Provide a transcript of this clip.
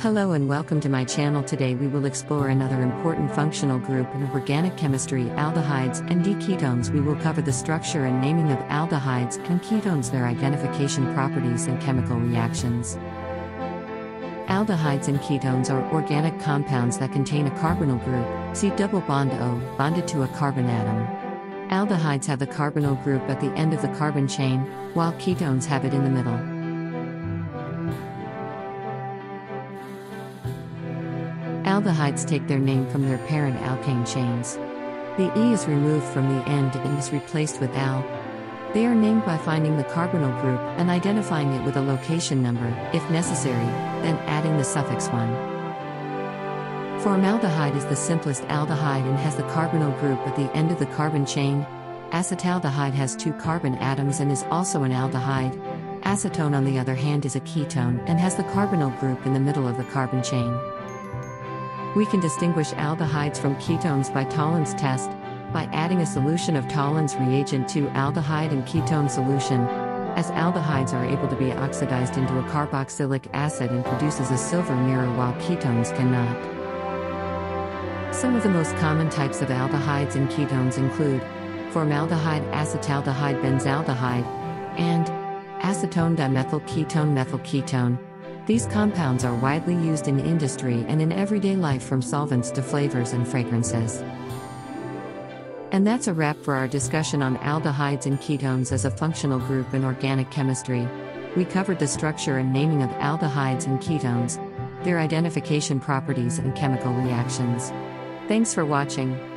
Hello and welcome to my channel. Today we will explore another important functional group in organic chemistry, aldehydes and D-ketones. We will cover the structure and naming of aldehydes and ketones, their identification properties and chemical reactions. Aldehydes and ketones are organic compounds that contain a carbonyl group, C double bond O, bonded to a carbon atom. Aldehydes have the carbonyl group at the end of the carbon chain, while ketones have it in the middle. Aldehydes take their name from their parent alkane chains. The E is removed from the end and is replaced with Al. They are named by finding the carbonyl group and identifying it with a location number, if necessary, then adding the suffix 1. Formaldehyde is the simplest aldehyde and has the carbonyl group at the end of the carbon chain. Acetaldehyde has two carbon atoms and is also an aldehyde. Acetone, on the other hand, is a ketone and has the carbonyl group in the middle of the carbon chain. We can distinguish aldehydes from ketones by Tollens test, by adding a solution of Tollens reagent to aldehyde and ketone solution, as aldehydes are able to be oxidized into a carboxylic acid and produces a silver mirror while ketones cannot. Some of the most common types of aldehydes and ketones include formaldehyde, acetaldehyde, benzaldehyde, and acetone dimethyl ketone methyl ketone. These compounds are widely used in industry and in everyday life from solvents to flavors and fragrances. And that's a wrap for our discussion on aldehydes and ketones as a functional group in organic chemistry. We covered the structure and naming of aldehydes and ketones, their identification properties and chemical reactions. Thanks for watching.